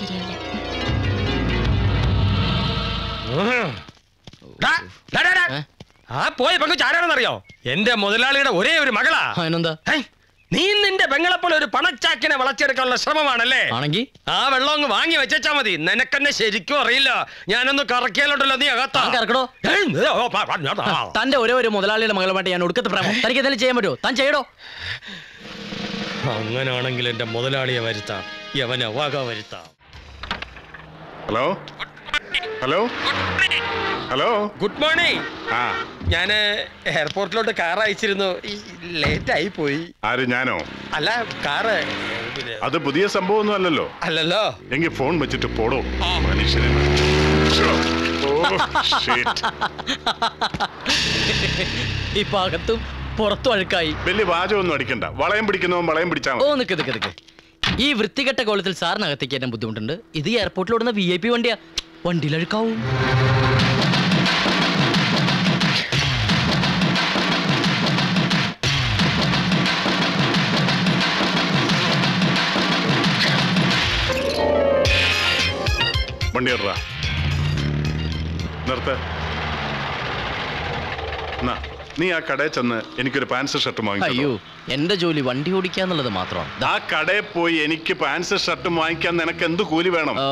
ശരിയാവില്ല ഡാ, ഡാ. ആ പോയ പെങ്കുച്ച് ചാരാണെന്നറിയോ എന്റെ മുതലാളിയുടെ ഒരേ ഒരു മകളാ. നീ നിന്റെ പെങ്ങളെപ്പോലെ ഒരു പണച്ചാക്കിനെ വളച്ചെടുക്കാനുള്ള ശ്രമമാണല്ലേ? ആണെങ്കിൽ ആ വെള്ളം അങ്ങ് വാങ്ങി വെച്ചാ മതി. നിനക്കെന്നെ ശരിക്കും അറിയില്ല. ഞാനൊന്ന് കറക്കിയാലോട്ടല്ലോ നീ അകത്തോ. തന്റെ ഒരേ ഒരു മുതലാളിയുടെ മകളുമായിട്ട് ഞാൻ ഒടുക്കത്തെ പ്രേമം. തനിക്ക് എന്തെങ്കിലും ചെയ്യാൻ പറ്റുമോ? താൻ ചെയ്യടോ. അങ്ങനാണെങ്കിൽ എന്റെ മുതലാളിയെ വരുത്താം. യവന വക വരുത്താം. Hello hello hello good morning ആ. ഞാൻ എയർപോർട്ടിലോട്ട് കാർ അയച്ചിരുന്നു. ലേറ്റ് ആയി പോയി. ആര് ഞാനോ? അല്ല കാറ് അത് പുതിയ സംഭവമൊന്നും അല്ലല്ലോ. അല്ലല്ലോ. എങ്കിൽ ഫോൺ വെച്ചിട്ട് പോടോ. മനുഷ്യനെ. ഭാഗത്തും. ഇപ്പൊ അകത്തും പുറത്തും അഴുക്കായി. വലിയ വാചകമൊന്നും അടിക്കണ്ട. വളയം പിടിക്കുന്നവൻ വളയം പിടിച്ചാ ഓ നിക്ക് നിക്ക് നിക്ക്. ഈ വൃത്തികെട്ട കോലത്തിൽ സാറിനകത്തേക്ക് ഏറ്റവും ബുദ്ധിമുട്ടുണ്ട്. ഇത് എയർപോർട്ടിൽ ഓടുന്ന വി ഐ പി വണ്ടിയാ. വണ്ടിയിൽ അഴുക്കാവും. വണ്ടി നിർത്ത. നീ ആ കടയിൽ ചെന്ന് എനിക്കൊരു പാൻസ് ഷർട്ട് അയ്യോ വാങ്ങിക്കോ എന്റെ ജോലി വണ്ടി ഓടിക്കാന്നുള്ളത് മാത്രമാണ്. ആ കടയിൽ പോയി എനിക്ക് പാൻസ് ഷർട്ടും വാങ്ങിക്കാൻ നിനക്ക് എന്ത് കൂലി വേണം? ആ,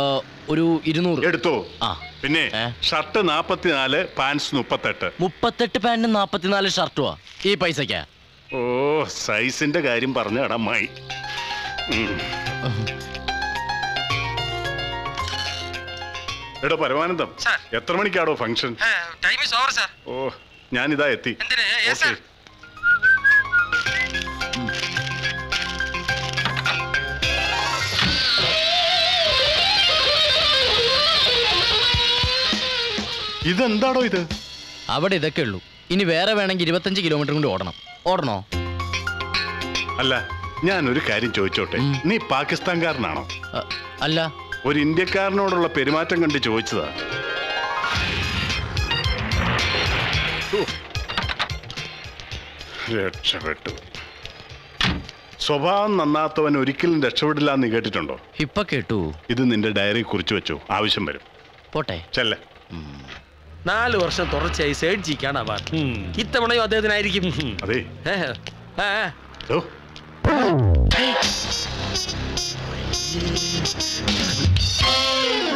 ഒരു ഇരുന്നൂറ്. എടുത്തോ? ആ. പിന്നെ ഏ? ഷർട്ട് നാപ്പത്തിനാല് പാൻസ് മുപ്പത്തെട്ട്. മുപ്പത്തെട്ട് പാന്റും നാപ്പത്തിനാല് ഷർട്ടുവാ ഈ പൈസക്കാ ഓ സൈസിന്റെ കാര്യം പറഞ്ഞ അടമായി എടോ പരമാനന്ദം എത്ര മണിക്കാടോ function time is over sir ഓ ഞാനിതാ എത്തി. ഓക്കേ. ഇതെന്താടോ ഇത്? അവിടെ ഇതൊക്കെ ഉള്ളൂ. ഇനി വേറെ വേണമെങ്കിൽ ഇരുപത്തഞ്ച് കിലോമീറ്റർ കൊണ്ട് ഓടണം. ഓടണോ? അല്ല ഞാൻ ഒരു കാര്യം ചോദിച്ചോട്ടെ. നീ പാകിസ്ഥാൻകാരനാണോ? അല്ല. ഒരു ഇന്ത്യക്കാരനോടുള്ള പെരുമാറ്റം കണ്ട് ചോദിച്ചതാ. രക്ഷപ്പെട്ടു. സ്വഭാവം നന്നാത്തവൻ ഒരിക്കലും രക്ഷപ്പെടില്ല എന്ന് കേട്ടിട്ടുണ്ടോ? ഇപ്പൊ കേട്ടു. ഇത് നിന്റെ ഡയറി കുറിച്ച് വെച്ചു. ആവശ്യം വരും. പോട്ടെ. ചെല്ല. നാല് വർഷം തുടർച്ചയായി സേഡ് ജിക്കാണ് അവാർഡ് ഇത്തവണയും അദ്ദേഹത്തിനായിരിക്കും. അതെ.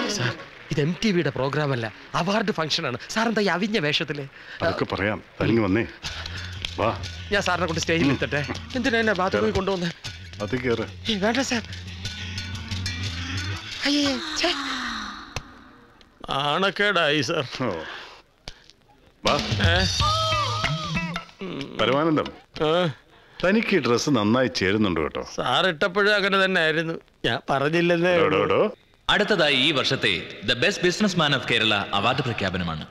സാർ എം ടി വിയുടെ പ്രോഗ്രാം അല്ല അവാർഡ് ഫംഗ്ഷൻ ആണ് സാർ എന്താ ഈ അവിഞ്ഞ വേഷത്തിൽ? അതൊക്കെ പറയാം. തനിങ്ങ് വന്നേ. വാ. ഞാൻ സാറിനെ കൊണ്ട് സ്റ്റേജിൽ എത്തട്ടെ. എന്തിനാ എന്നെ ബാത്റൂമിൽ കൊണ്ടുവന്ന്? അത് കേറ്. വേണ്ട സാർ. അയ്യേ. ആണക്കേടായി സാർ. വാ. പരമാനന്ദം. ആ, തനിക്ക് ഡ്രസ് ഡ്രസ്സ് നന്നായി ചേരുന്നുണ്ട് കേട്ടോ. സാർ ഇട്ടപ്പോഴും അങ്ങനെ തന്നെ ആയിരുന്നു ഞാൻ പറഞ്ഞില്ലെന്നേ. അടുത്തതായി ഈ വർഷത്തെ the best business man of Kerala award പ്രഖ്യാപനമാണ്.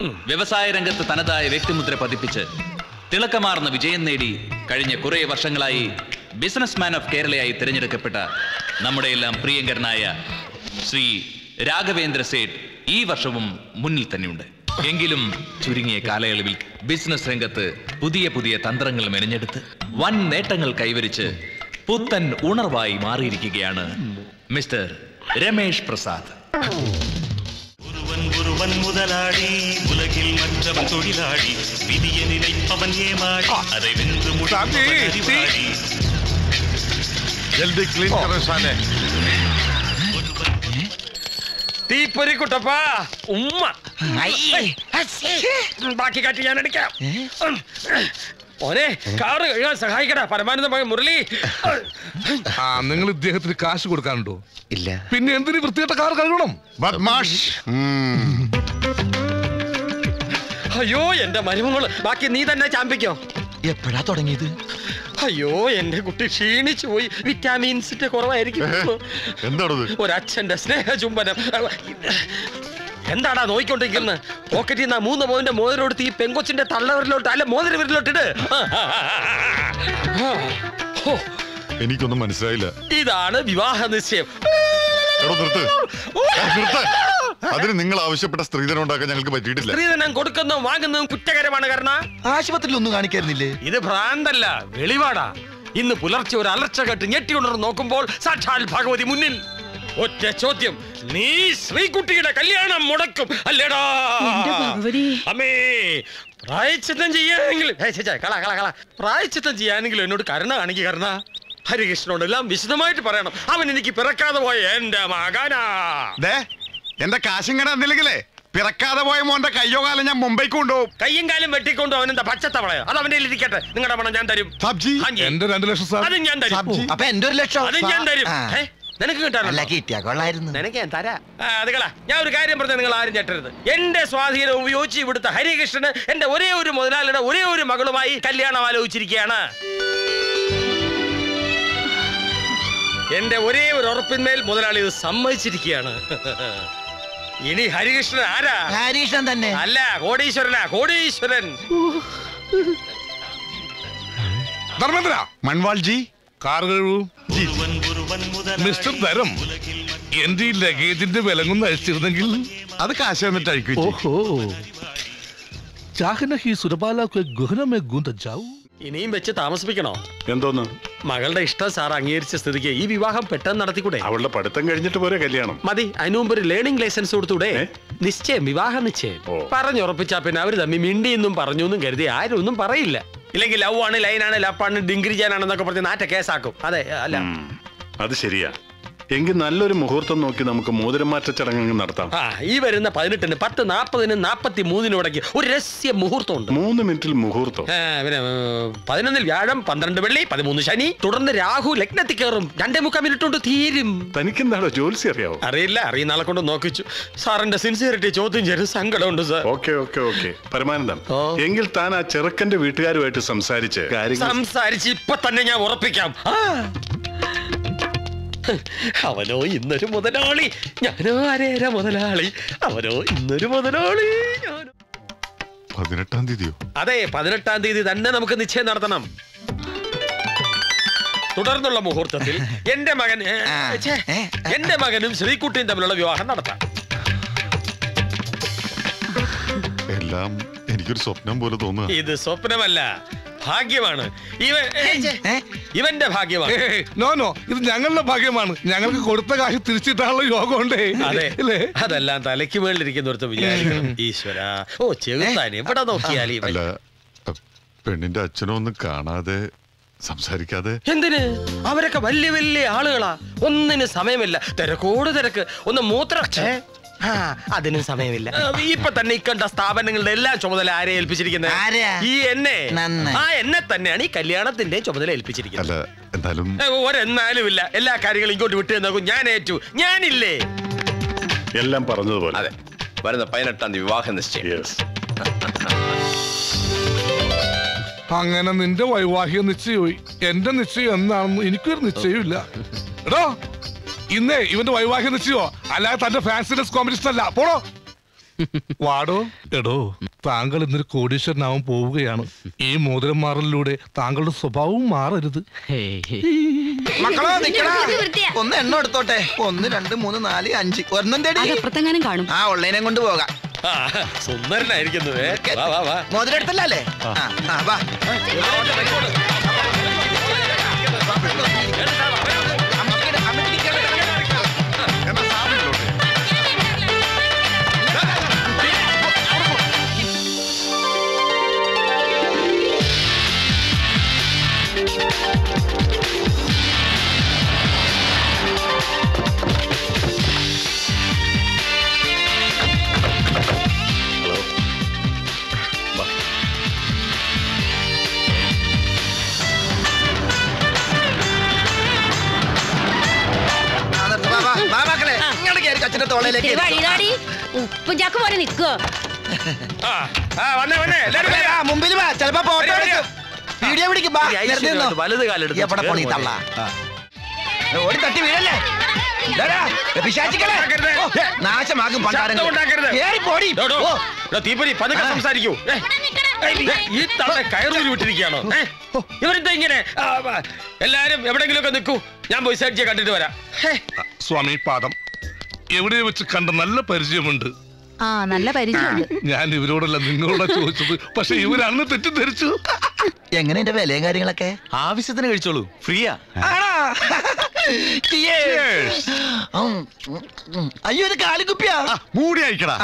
വ്യവസായ രംഗത്ത് തനതായ വ്യക്തിമുദ്ര പതിപ്പിച്ച് തിളക്കമാർന്ന വിജയം നേടി കഴിഞ്ഞ കുറെ വർഷങ്ങളായി ബിസിനസ് മാൻ ഓഫ് കേരളയായി തിരഞ്ഞെടുക്കപ്പെട്ട നമ്മുടെ എല്ലാം പ്രിയങ്കരനായ ശ്രീ രാഘവേന്ദ്ര സേഠ് ഈ വർഷവും മുന്നിൽ തന്നെയുണ്ട്. എങ്കിലും ചുരുങ്ങിയ കാലയളവിൽ ബിസിനസ് രംഗത്ത് പുതിയ പുതിയ തന്ത്രങ്ങൾ മെനഞ്ഞെടുത്ത് വൻ നേട്ടങ്ങൾ കൈവരിച്ച് പുത്തൻ ഉണർവായി മാറിയിരിക്കുകയാണ് മിസ്റ്റർ രമേഷ് പ്രസാദ് ஒருவன் ஒருவன் முதலாளி உலகில் மற்றவன் தொழிலாளி விதிய நினைப்பவன் ஏமாளி அதை வென்று முடிப்பவன் அறிவாளி जल्दी क्लीन करो साले തീപ്പൊരി കുട്ടപ്പാ ഉമ്മ ബാക്കി കാറ്റ് ഞാൻ എടുക്കാം ഓനെ കാറ് കഴുകാൻ സഹായിക്കടാ. പരമാനന്ദ മകൻ മുരളി. ആ നിങ്ങൾ ഇദ്ദേഹത്തിന് കാശ് കൊടുക്കാനുണ്ടോ? ഇല്ല. പിന്നെ എന്തിനു വൃത്തികെട്ട കാർ കഴുകണം? ബദ്മാഷ്. അയ്യോ എന്റെ മരുമകൾ ബാക്കി നീ തന്നെ ചാമ്പിക്കോ. എപ്പോഴാ തുടങ്ങിയത്? അയ്യോ എന്റെ കുട്ടി ക്ഷീണിച്ചു പോയി. വിറ്റാമിൻസിന്റെ കുറവായിരിക്കും. എന്താണത് ഒരച്ഛന്റെ സ്നേഹ ചുംബനം എന്താടാ നോയിക്കൊണ്ടിരിക്കുന്നത്? പോക്കറ്റിൽ നിന്ന് മൂന്ന് മോന്റെ മോതിരോടുത്ത് ഈ പെങ്കൊച്ചിന്റെ തള്ളവരിലോട്ട് അല്ല മോതിര വിരലോട്ടിട് ഹോ, എനിക്കൊന്നും മനസ്സിലായില്ല. ഇതാണ് വിവാഹ നിശ്ചയം. അതിന് നിങ്ങൾ ആവശ്യപ്പെട്ട സ്ത്രീധനം ഉണ്ടാക്കാൻ ഞങ്ങൾക്ക് പറ്റിയിട്ടില്ല. സ്ത്രീധനം കൊടുക്കുന്നതും വാങ്ങുന്നതും കുറ്റകരമാണ് കാരണം. ആശുപത്രിയിൽ ഒന്നും കാണിക്കായിരുന്നില്ലേ? ഇത് ഭ്രാന്തല്ല വെളിവാടാ ഇന്ന് പുലർച്ചെ ഒരു അലർച്ച കെട്ട് ഞെട്ടി ഉണർന്ന് നോക്കുമ്പോൾ സാക്ഷാൽ ഭഗവതി മുന്നിൽ ഒറ്റ ചോദ്യം. നീ ശ്രീകുട്ടിയുടെ കല്യാണം മുടക്കും അല്ലേടാ. അമ്മേ പ്രായച്ചിത്തം ചെയ്യാനെങ്കിൽ കള കള കള. പ്രായച്ചിത്തം ചെയ്യാനെങ്കിലും എന്നോട് കരുണ കാണിക്കുക കരുണ. ഹരികൃഷ്ണനോട് എല്ലാം വിശദമായിട്ട് പറയണം. അവൻ എനിക്ക് പിറക്കാതെ പോയ എന്റെ മകനാ. ദേ എന്റെ കാശും കട എന്നില്ലെങ്കിലേ പിറക്കാതെ പോയ മോന്റെ കയ്യോ കാലം ഞാൻ മുംബൈക്ക് കൊണ്ടുപോകും. കയ്യും കാലും വെട്ടിക്കൊണ്ടു അവൻ എന്താ പച്ചത്തവളയോ? അത് അവന്റെ ഇരിക്കട്ടെ. നിങ്ങളുടെ പണം ഞാൻ തരും. എന്റെ രണ്ട് ലക്ഷം അത് അതും ഞാൻ തരും. സബ്ജി. അപ്പൊ എന്റെ ഒരു ലക്ഷം അത് ഞാൻ തരും? നിനക്ക് കിട്ടാറില്ല കിട്ടാനല്ല കിട്ടിയാ കൊള്ളായിരുന്നു. നിനക്ക് ഞാൻ തരാ. അതുകളാ ഞാൻ ഒരു കാര്യം പറഞ്ഞ നിങ്ങൾ ആരും ഞെട്ടരുത്. എന്റെ സ്വാധീനം ഉപയോഗിച്ച് ഇവിടുത്തെ ഹരികൃഷ്ണന് എന്റെ ഒരേ ഒരു മുതലാളിയുടെ ഒരേ ഒരു മകളുമായി കല്യാണം ആലോചിച്ചിരിക്കുകയാണ്. എന്റെ ഒരേ ഒരു ഉറപ്പിന്മേൽ മുതലാളി ഇത് സമ്മതിച്ചിരിക്കുകയാണ്. ഇനി ഹരികൃഷ്ണൻ ആരാ? ഹരികൃഷ്ണൻ തന്നെ. അല്ല കോടീശ്വരനാ കോടീശ്വരൻ. ധർമ്മേന്ദ്ര. മൺവാൾജി കാർ കഴിവൂ മിസ്റ്റർ തരം എന്റെ ഈ ലഗേജിന്റെ വിലങ്ങൊന്ന് അയച്ചിരുന്നെങ്കിൽ അത് കാശ് വന്നിട്ട് അയക്കും ഇനിയും വെച്ച് താമസിപ്പിക്കണോ? എന്തോന്ന്? മകളുടെ ഇഷ്ടം സാർ അംഗീകരിച്ച സ്ഥിതിക്ക് ഈ വിവാഹം പെട്ടെന്ന് നടത്തിക്കൂടെ? അവളുടെ പഠിത്തം കഴിഞ്ഞിട്ട് പോരെ കല്യാണം. മതി അതിനു മുമ്പ് ഒരു ലേണിംഗ് ലൈസൻസ് കൊടുത്തൂടെ? നിശ്ചയം വിവാഹ നിശ്ചയം. പറഞ്ഞുറപ്പിച്ചാ പിന്നെ അവർ തമ്മി മിണ്ടിയെന്നും പറഞ്ഞു എന്നും കരുതി ആരും ഒന്നും പറയില്ല. ഇല്ലെങ്കിൽ ലവ് ആണ് ലൈനാണ് ലപ്പാണ് ഡിഗ്രി ചെയ്യാനാണെന്നൊക്കെ പറഞ്ഞ് നാറ്റ കേസാക്കും. അതെ അല്ല. അത് ശരിയാ. എങ്കിൽ നല്ലൊരു മുഹൂർത്തം നോക്കി നമുക്ക് മോതിരമാറ്റ ചടങ്ങ് നടത്താം. ആ ഈ വരുന്ന പതിനെട്ടിന് പത്ത് നാൽപ്പതിന് നാൽപ്പത്തി മൂന്നിനും ഇടയ്ക്ക് ഒരു രഹസ്യ മുഹൂർത്തം ഉണ്ട് മൂന്ന് മിനിറ്റിൽ മുഹൂർത്തം. ആ, പിന്നെ ഏർ, പതിനൊന്നിൽ വ്യാഴം പന്ത്രണ്ട് വെള്ളി പതിമൂന്ന് ശനി തുടർന്ന് രാഹു ലഗ്നത്തിൽ കയറും. രണ്ടേ മുക്കാൽ മിനിറ്റ് കൊണ്ട് തീരും. തനിക്ക് തനിക്കെന്താണോ ജോലിസി അറിയാവോ? അറിയില്ല അറിയുന്ന ആളെ കൊണ്ട് നോക്കിച്ചു. സാറിന്റെ സിൻസിയറിറ്റി ചോദ്യം ചെയ്ത് സങ്കടമുണ്ട് സാർ. Okay okay okay. പരമാനന്ദം. ഓ. എങ്കിൽ താൻ ആ ചെറുക്കന്റെ വീട്ടുകാരുമായിട്ട് സംസാരിച്ച് കാര്യങ്ങൾ സംസാരിച്ച് ഇപ്പൊ തന്നെ ഞാൻ ഉറപ്പിക്കാം. ആ. അവനോ ഇന്നൊരു മുതലാളി. ഞാനോ അരേര മുതലാളി. അവനോ ഇന്നൊരു മുതലാളി. പതിനെട്ടാം തീയതിയോ? അതെ പതിനെട്ടാം തീയതി തന്നെ നമുക്ക് നിശ്ചയം നടത്തണം. തുടർന്നുള്ള മുഹൂർത്തത്തിൽ എന്റെ മകൻ എന്റെ മകനും ശ്രീകുട്ടിയും തമ്മിലുള്ള വിവാഹം നടത്താം. എല്ലാം എനിക്കൊരു സ്വപ്നം പോലെ തോന്നുന്നു ഇത് സ്വപ്നമല്ല. ഭാഗ്യമാണ്. ഇവൻ? ഇവന്റെ ഭാഗ്യമാണ്. നോ നോ ഇത് ഞങ്ങളുടെ ഭാഗ്യമാണ്. ഞങ്ങൾക്ക് കൊടുത്ത കാശ് തിരിച്ചിട്ടാനുള്ള യോഗം ഉണ്ടേ അതെ അതെല്ലാം തലയ്ക്ക് മേളിലിരിക്കുന്നവർക്ക് വിചാരിക്കണം. ഈശ്വര. ഓ ചെറുത്താൻ എവിടെ നോക്കിയാലേ അല്ല പെണ്ണിന്റെ അച്ഛനോ ഒന്നും കാണാതെ സംസാരിക്കാതെ? എന്തിന്? അവരൊക്കെ വലിയ വലിയ ആളുകളാ. ഒന്നിന് സമയമില്ല. തിരക്കോട് തിരക്ക്. ഒന്ന് മൂത്ര അതിനും സമയമില്ല. ഇപ്പൊ തന്നെ ഇക്കണ്ട സ്ഥാപനങ്ങളുടെ എല്ലാം ചുമതല ആരെ ഏൽപ്പിച്ചിരിക്കുന്നത്? ഈ എന്നെ. ആ എന്നെ തന്നെയാണ് ഈ കല്യാണത്തിന്റെ ചുമതല ഏൽപ്പിച്ചിരിക്കുന്നത്. ഒരെന്നാലും ഇല്ല. എല്ലാ കാര്യങ്ങളും ഇങ്ങോട്ട് വിട്ടു നോക്കും ഞാൻ ഏറ്റു. ഞാനില്ലേ? എല്ലാം പറഞ്ഞതുപോലെ. അതെ. വരുന്ന പതിനെട്ടാം തീയതി വിവാഹ നിശ്ചയം. അങ്ങനെ നിന്റെ വൈവാഹിക നിശ്ചയമായി. എന്റെ നിശ്ചയം എന്താണെന്ന് എനിക്കൊരു നിശ്ചയമില്ല എടോ ഇന്നേ ഇവന്റെ വൈവാഹിക നിശ്ചയോ അല്ലാതെ തന്റെ ഫാൻസിന്റെ കോമ്പറ്റീഷൻ അല്ല. പോടോ. വാടോ. എടോ താങ്കൾ ഇന്നൊരു കോടീശ്വരനാവാൻ പോവുകയാണ്. ഈ മോതിരം മാറലിലൂടെ താങ്കളുടെ സ്വഭാവവും മാറരുത്. ഹേയ്. മക്കളോ നിക്കടാ. ഒന്ന് എണ്ണം എടുത്തോട്ടെ. ഒന്ന് രണ്ട് മൂന്ന് നാല് അഞ്ച്. ഒരെണ്ണം തേടി. അപ്പുറത്തെങ്ങാനും കാണും. ആ ഓൺലൈനെ കൊണ്ട് പോകാം. സുന്ദരനായിരിക്കുന്നു വാ വാ വാ. മോതിരം എടുത്തല്ലേ ആ, വാ. ഇത്തിരി വഴിതാടി. ഉപ്പും ചാക്ക് പോലെ നിൽക്കുക മുമ്പിൽ വാ. ചിലപ്പോ ഫോട്ടോ. എടുക്കും വീഡിയോ പിടിക്കും വലത് കാലെടുത്ത് എവിടെ പോണി തള്ള? ഓടി തട്ടി വീഴല്ലേ? നാശമാകും തീപ്പൊരി പതുക്കെ സംസാരിക്കൂ. ഈ തള്ള കയറൂരി വിട്ടിരിക്കുകയാണോ? ഇവരെന്താ ഇങ്ങനെ? എല്ലാരും എവിടെങ്കിലും ഒക്കെ നിൽക്കൂ. ഞാൻ പോയി സൈഡ് കണ്ടിട്ട് വരാം. സ്വാമി പാദം. എവിടെ വെച്ച് കണ്ട നല്ല പരിചയമുണ്ട് ആ നല്ല പരിചയമുണ്ട് ഞാൻ ഇവരോടല്ല നിങ്ങളോടാ ചോദിച്ചത് പക്ഷെ ഇവരന്ന് തെറ്റിദ്ധരിച്ചു എങ്ങനെ എന്റെ വിലയും കാര്യങ്ങളൊക്കെ ആവശ്യത്തിന് കഴിച്ചോളൂ ഫ്രീയാ അയ്യോ ഇത് കാലിക്കുപ്പിയാ മൂടി അയക്കടാ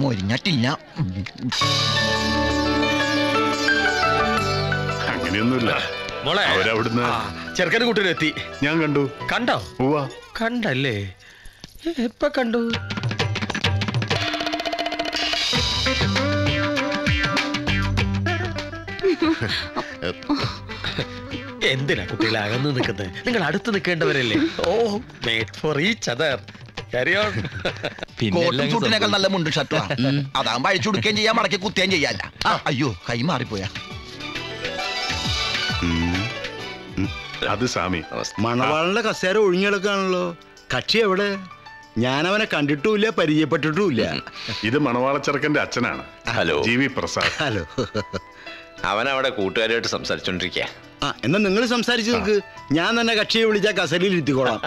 മൊരിഞ്ഞിട്ടില്ല മോളെ. അവരവിടുന്ന്? ചെറുക്കൻ കൂട്ടിലെത്തി ഞാൻ കണ്ടു. കണ്ടോ? കണ്ടല്ലേ? എപ്പ കണ്ടു. എന്തിനാ കുട്ടികളെ അകന്ന് നിൽക്കുന്നത് നിങ്ങൾ അടുത്ത് നിൽക്കേണ്ടവരല്ലേ? ഓ മേഡ് ഫോർ ഈച്ച് അതർ കോട്ടും ചുട്ടിനേക്കാൾ നല്ല മുണ്ടും ഷർട്ടുവാ. അതാകുമ്പോ അഴിച്ചു കൊടുക്കുകയും ചെയ്യാം മടക്കി കുത്തുകയും ചെയ്യാല്ല അയ്യോ കൈ മാറിപ്പോയാ. അത് സ്വാമി. മണവാളന്റെ കസേര ഒഴിഞ്ഞെടുക്കാണല്ലോ. കക്ഷി എവിടെ? ഞാനവനെ കണ്ടിട്ടുമില്ല പരിചയപ്പെട്ടിട്ടുമില്ല. ഇത് മണവാളച്ചെറുക്കന്റെ അച്ഛനാണ്. Hello. G V Prasad. Hello. അവൻ അവിടെ കൂട്ടുകാരുമായിട്ട് സംസാരിച്ചോണ്ടിരിക്കുക ആ എന്നാ നിങ്ങൾ സംസാരിച്ചു നോക്ക് ഞാൻ തന്നെ കക്ഷിയെ വിളിച്ച കസലിൽ ഇരുത്തിക്കോളാം.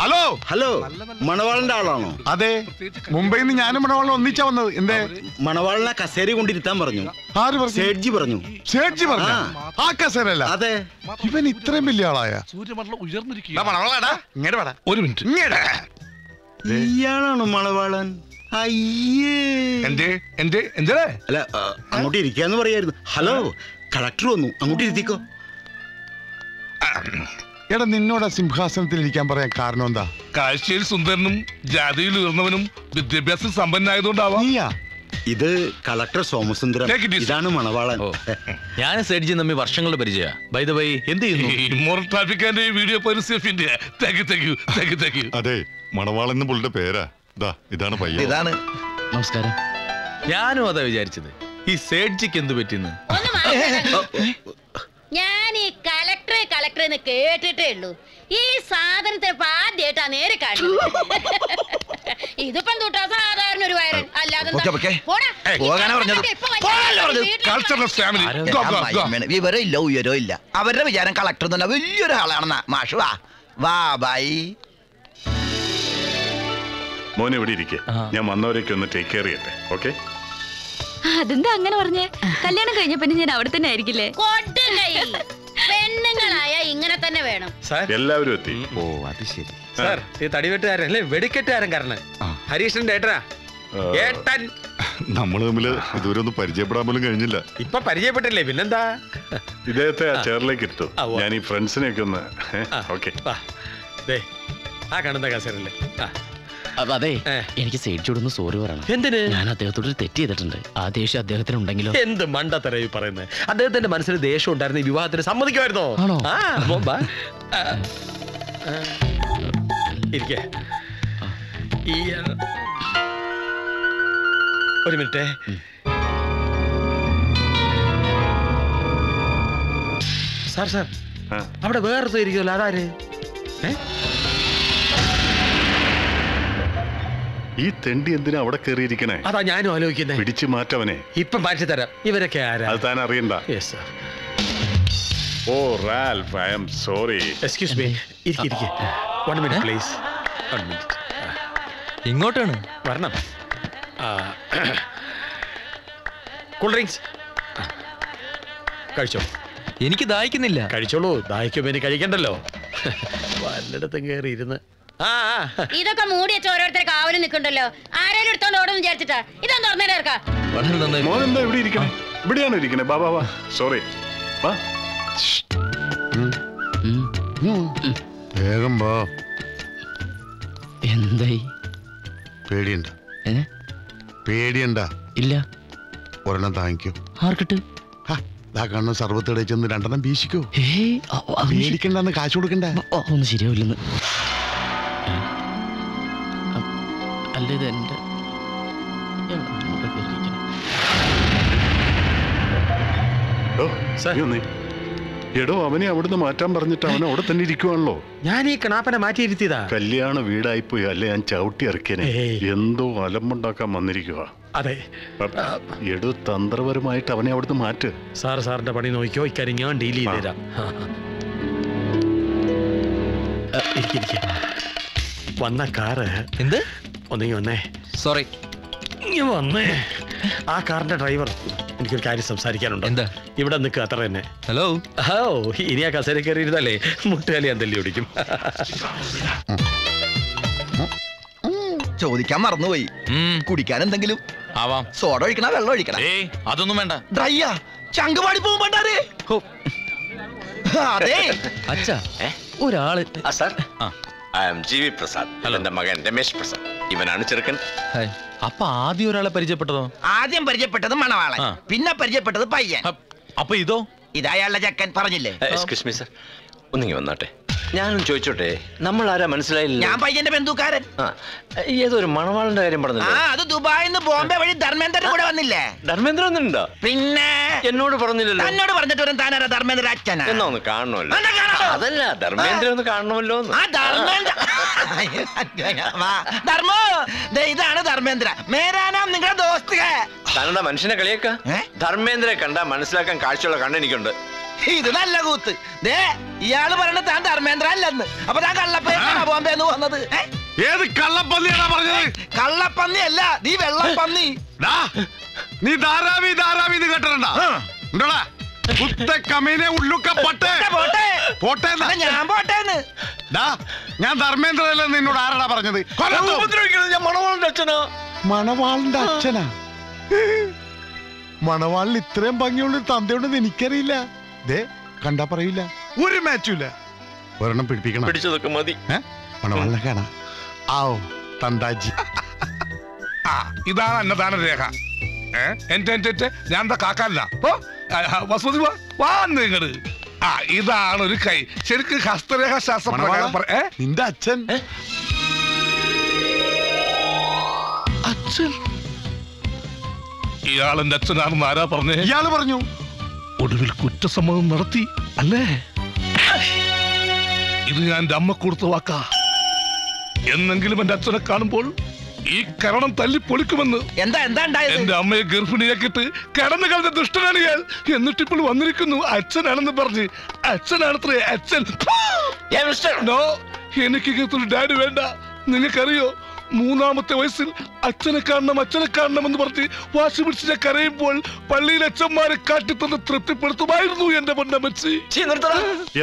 ഹലോ? ഹലോ മണവാളന്റെ ആളാണോ? അതെ മുംബൈയിൽ നിന്ന് ഞാനും മണവാളം ഒന്നിച്ചാ വന്നത്. എന്തേ? മണവാളനെ കസേര കൊണ്ടിരുത്താൻ പറഞ്ഞു. ആര് പറഞ്ഞു? സേഡ്ജി പറഞ്ഞു. സേഠ്ജി പറഞ്ഞു? ആ. കസേരല്ല അതെ. ഇവൻ ഇത്രയും വലിയ ആളായ. സൂര്യമണ്ഡലം ഉയർന്നിരിക്കുക ഇങ്ങോട്ട് വേടാ. ഒരു മിനിറ്റ്. ഇങ്ങോട്ട് ഇയാളാണോ മണവാളൻ? അയ്യേ. എന്തേ? എന്തേ? എന്റെ അല്ല അങ്ങോട്ട് ഇരിക്കാന്ന് പറയായിരുന്നു. ഹലോ കളക്ടർ വന്നു. അങ്ങോട്ട് ഇരുത്തിക്കോ. എടാ നിന്നോട് സിംഹാസനത്തിൽ ഇരിക്കാൻ പറയാൻ കാരണം എന്താ? കാഴ്ചയിൽ സുന്ദരനും ജാതിയിൽ ഉയർന്നവനും വിദ്യാഭ്യാസം സമ്പന്നായതുകൊണ്ടാവാം. നീയാ? ഇത് collector Somasundaram. Take it easy. ഇതാണ് മണവാളൻ. ഞാൻ സേഡ്ജി നമ്മി വർഷങ്ങളുടെ പരിചയ. ബൈ ദ വൈ എന്ത് ചെയ്യുന്നു? വീഡിയോ അതെ മണവാളൻ എന്ന് പുള്ളിയുടെ പേരാ. ഇതാണ് പയ്യൻ. ഇതാണ്. നമസ്കാരം. ഞാനും അതാ വിചാരിച്ചത്. ഈ സേഡ്ജിക്ക് എന്ത് പറ്റിന്ന് ഒന്ന് മാറി ഞാൻ ഈ കളക്ടറെ കളക്ടറെ എന്ന് കേട്ടിട്ടേ ഉള്ളൂ. ഈ സാധനത്തെ ഇപ്പൊ ആദ്യമായിട്ടാ നേരെ കാണുന്നത്. ഇതിപ്പം തൊട്ടാ സാധാരണ ഒരു വയറൻ അല്ലാതെ എന്താ? പോടാ. പോകാനാ പറഞ്ഞത്. ഇപ്പൊ വല്ല പോകാനല്ലേ പറഞ്ഞത്? വീട്ടിൽ culturals family go go go. വിവരം ഇല്ല ഉയരോ ഇല്ല. അവരുടെ വിചാരം കളക്ടർ തന്നെ വലിയൊരാളാണെന്നാ. മാഷു വാ. വാ ബൈ മോൻ ഇവിടെ ഇരിക്കെ. ഞാൻ വന്നവരൊക്കെ ഒന്ന് ടേക്ക് കെയർ ചെയ്യട്ടെ ഓക്കെ അതെന്താ അങ്ങനെ പറഞ്ഞേ? കല്യാണം കഴിഞ്ഞ പിന്നെ ഞാൻ അവിടെ തന്നെ ആയിരിക്കില്ലേ. പെണ്ണുങ്ങളായ ഇങ്ങനെ തന്നെ വേണം. സാർ. എല്ലാവരും എത്തി. ഓ അത് ശരി. സാർ ഈ തടിവെട്ടുകാരൻ അല്ലേ? വെടിക്കെട്ടുകാരൻ കാരണം ഹരീഷിന്റെ ഏട്ടനാ? ഏട്ടൻ. നമ്മൾ തമ്മിൽ ഇതുവരെ ഒന്നും പരിചയപ്പെടാൻ പോലും കഴിഞ്ഞില്ല. ഇപ്പൊ പരിചയപ്പെട്ടില്ലേ? പിന്നെന്താ? ഇദ്ദേഹത്തെ ആ ചെയറിലേക്ക് ഇരുത്തു ഞാൻ ഈ ഫ്രണ്ട്സിനെയൊക്കെ ഒന്ന് ഓക്കെ വാ. ദേ ആ കാണുന്ന കസേരല്ലേ ആ. അപ്പൊ അതെ എനിക്ക് സേടിച്ചോടൊന്ന് സോറി പറയണം. എന്തിന്? ഞാൻ അദ്ദേഹത്തോട് ഒരു തെറ്റ് ചെയ്തിട്ടുണ്ട്. ആ ദേഷ്യം അദ്ദേഹത്തിന് ഉണ്ടെങ്കിലോ എന്ത് മണ്ടത്തരവി ഈ പറയുന്നത് അദ്ദേഹത്തിന്റെ മനസ്സിൽ ദേഷ്യം ഉണ്ടായിരുന്ന ഈ വിവാഹത്തിന് സമ്മതിക്കുമായിരുന്നോ? ആണോ? ഇരിക്കെ. ഈ ഒരു മിനിറ്റ്. Sir sir. അവിടെ വേറെ ഇരിക്കുമല്ലോ അതാര്? ഏ? ഈ തെണ്ടി എന്തിനാ അവിടെ കയറിയിരിക്കണേ അതാ ഞാനും ആലോചിക്കുന്നേ. പിടിച്ചു മാറ്റവനെ. ഇപ്പം മാറ്റി തരാം. ഇവരൊക്കെ ആരാ? അത് താൻ അറിയണ്ട. Yes sir oh Ralph I'm sorry. Excuse me ഇരിക്കെ ഇരിക്കെ. One minute please one minute ഇങ്ങോട്ടാണ്. വരണം. കൂൾ ഡ്രിങ്ക്സ് കഴിച്ചോ? എനിക്ക് ദാഹിക്കുന്നില്ല. കഴിച്ചോളൂ. ദാഹിക്കുമ്പോ ഇനി കഴിക്കണ്ടല്ലോ. വല്ലയിടത്തും കയറി ഇരുന്ന്. ആ ആ. ഇതൊക്കെ മൂടി വെച്ച ഓരോരുത്തർ കാവലും നിൽക്കണ്ടല്ലോ. ആരേലും എടുത്തോണ്ട് ഓടും വിചാരിച്ചിട്ടാ. ഇതൊന്നും എന്താ ഇവിടെ ഇരിക്കണേ? ഇവിടെയാണ് ഇരിക്കണേ? ബാ ബാ വാ. സോറി വാ. വേഗം വാ. എന്തായി? പേടിയണ്ട? പേടിയണ്ട? ഇല്ല. ഒരെണ്ണം താങ്ങിക്കോ. ആർക്കിട്ട്? കാണുന്ന സർവത്തിടെ ചെന്ന് രണ്ടെണ്ണം വീശിക്കോ. പേടിക്കണ്ടെന്ന് കാശ് കൊടുക്കണ്ട? ഒന്നും ശരിയാവില്ലെന്ന്. അല്ല എന്റെ എടോ, അവനെ അവിടുന്ന് മാറ്റാൻ പറഞ്ഞിട്ട് അവൻ അവിടെ തന്നെ ഇരിക്കുവാണല്ലോ. ഞാൻ ഈ കണാപ്പനെ മാറ്റിയിരുത്തിയതാ കല്യാണ വീടായിപ്പോയി അല്ലെ ഞാൻ ചവിട്ടി ഇറക്കിയനെ. എന്തോ അലമ്പുണ്ടാക്കാൻ വന്നിരിക്കുക അതെ. എടോ തന്ത്രപരമായിട്ട് അവനെ അവിടുന്ന് മാറ്റ്. സാർ സാറിന്റെ പണി നോക്കിയോ? ഇക്കാര്യം ഞാൻ ഡീൽ ചെയ്ത് തരാം. വന്ന കാറ് എന്ത്? ഒന്നെങ്കി വന്നേ. സോറി. ഇങ്ങ് വന്നേ. ആ കാറിന്റെ ഡ്രൈവർ എനിക്കൊരു കാര്യം സംസാരിക്കാനുണ്ട്. എന്താ? ഇവിടെ നിൽക്കുക അത്ര തന്നെ. ഹലോ. ഓ ഇനി ആ കസേര കയറി ഇരുന്നല്ലേ മുട്ടുകാലി ഞാൻ തല്ലി ഓടിക്കും. ചോദിക്കാൻ മറന്നുപോയി. കുടിക്കാൻ എന്തെങ്കിലും? ആവാം. സോഡ ഒഴിക്കണ വെള്ളം ഒഴിക്കണ? അതൊന്നും വേണ്ട. ഡ്രൈയാ ചങ്കുപാടി പോകും പണ്ടാരേ. അതെ. അച്ഛാ ഒരാൾ. Sir. I am G V Prasad എന്റെ മകൻ രമേശ് പ്രസാദ്. ഇവനാണ് ചെറുക്കൻ. അപ്പൊ ആദ്യം ഒരാളെ പരിചയപ്പെട്ടതോ? ആദ്യം പരിചയപ്പെട്ടത് മണവാളൻ. പിന്നെ പരിചയപ്പെട്ടത് പയ്യൻ. അപ്പൊ ഇതോ? ഇതായാളുടെ ചക്കൻ പറഞ്ഞില്ലേ? Excuse me sir. ഒന്നിങ്ങി വന്നാട്ടെ. ഞാനും ചോദിച്ചോട്ടെ നമ്മൾ ആരാ മനസ്സിലായില്ല ഞാൻ പയ്യന്റെ ബന്ധുക്കാരൻ. ഏതോ ഒരു മണവാളന്റെ കാര്യം ആ അത് ദുബായിൽ നിന്ന് ബോംബെ വഴി ധർമ്മേന്ദ്രൻ കൂടെ വന്നില്ലേ? ധർമ്മേന്ദ്ര ഒന്നുണ്ടോ പിന്നെ? എന്നോട് പറഞ്ഞില്ലല്ലോ. എന്നോട് പറഞ്ഞിട്ട് വരും താനാരാ ധർമ്മേന്ദ്ര അച്ഛനാ? എന്നാ ഒന്ന് കാണണമല്ലോ. അതല്ല ധർമ്മേന്ദ്ര ഒന്ന് കാണണമല്ലോ ധർമ്മോ ഇതാണ് ധർമ്മേന്ദ്ര. മേരാനാം നിങ്ങളുടെ ദോസ്ത് ഹേ. താനെന്താ മനുഷ്യനെ കളിയേക്ക? ധർമ്മേന്ദ്രയെ കണ്ടാ മനസ്സിലാക്കാൻ കാഴ്ചയുള്ള കണ്ണെനിക്കുണ്ട് ഇത് നല്ല കൂത്ത്. ദേ ഇയാൾ പറയണ താൻ ധർമ്മേന്ദ്ര അല്ലെന്ന് അപ്പൊ താൻ കള്ളപ്പന്നിയാണോ ബോംബെന്ന് വന്നത്? ഏത് കള്ളപ്പന്നിയാണോ പറഞ്ഞത്? കള്ളപ്പന്നി അല്ല നീ വെള്ളപ്പന്നി നീ ധാരാവി ധാരാവി എന്ന് കേട്ടിട്ടുണ്ടാ? കമീനെ ഉള്ളുക്ക പട്ടേ. പോട്ടെ. ഞാൻ പോട്ടേന്ന്. ഡാ ഞാൻ ധർമ്മേന്ദ്രല്ലേ നിന്നോട് ആരാടാ പറഞ്ഞത്? ഞാൻ മണവാളന്റെ അച്ഛനാ. മണവാളിന്റെ അച്ഛനാ? മണവാളിന് ഇത്രയും ഭംഗിയുള്ള തന്തയുണ്ടെന്ന് എനിക്കറിയില്ല. ദേ കണ്ടാ പറയില്ല ഒരു ഇല്ല. ഒരെണ്ണം പിടിപ്പിക്കണം. പിടിച്ചതൊക്കെ മതി. ഏ? മണവാളിനെ കാണാ. ആവോ തണ്ടാജി ആ ഇതാണ് അന്നദാന രേഖ? എന്റെ എന്റെ ഞാൻ എന്താ കാക്കാനല്ല? ഓ ആ, ആ, വസുമതി വാ വാ നിങ്ങൾ ആ ഇതാണ് ഒരു കൈ. ശരിക്കും ഹസ്തരേഖ ശാസ്ത്രം? നിന്റെ അച്ഛൻ? അച്ഛൻ? ഇയാൾ എന്റെ അച്ഛനാണെന്ന് ആരാ പറഞ്ഞേ? ഇയാൾ പറഞ്ഞു. ഒടുവിൽ കുറ്റസമ്മതം നടത്തി അല്ലേ? ഇത് ഞാൻ എന്റെ അമ്മ കൊടുത്ത വാക്കാ. എന്നെങ്കിലും എന്റെ അച്ഛനെ കാണുമ്പോൾ ഈ കരണം തല്ലി പൊളിക്കുമെന്ന് എന്താ എന്താ എന്റെ അമ്മയെ ഗർഭിണിയാക്കിയിട്ട് കടന്നു കളഞ്ഞ ദുഷ്ടനാണ് ഞാൻ എന്നിട്ട് ഇപ്പോൾ വന്നിരിക്കുന്നു അച്ഛനാണെന്ന് പറഞ്ഞ്. അച്ഛനാണത്രേ അച്ഛൻ. എനിക്ക് ഡാഡി വേണ്ട. നിങ്ങൾക്കറിയോ? മൂന്നാമത്തെ വയസ്സിൽ അച്ഛനെ കാണണം അച്ഛനെ കാണണം എന്ന് പറഞ്ഞ് വാശി പിടിച്ച കരയുമ്പോൾ പള്ളിയിൽ അച്ഛന്മാരെ കാട്ടിത്തന്ന് തൃപ്തിപ്പെടുത്തുമായിരുന്നു എന്റെ പൊന്നമ്മച്ചി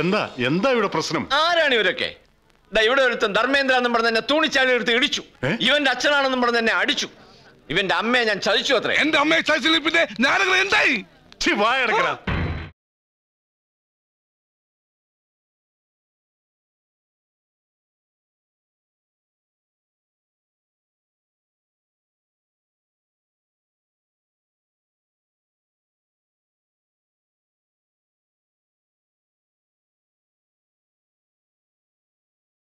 എന്താ എന്താ ഇവിടെ പ്രശ്നം? ആരാണ് ഇവരൊക്കെ? ഇവിടെ ഒരുത്തൻ ധർമ്മേന്ദ്ര എന്നും പറഞ്ഞ എന്നെ തൂണിച്ചാടി എടുത്ത് ഇടിച്ചു. ഇവന്റെ അച്ഛനാണെന്നും പറഞ്ഞ എന്നെ അടിച്ചു. ഇവന്റെ അമ്മയെ ഞാൻ ചതിച്ചു അത്രേ. എന്റെ അമ്മയെ ചതിച്ചില്ല പിന്നെ ഞാനങ്ങനെ എന്തായി? വായടക്കടാ.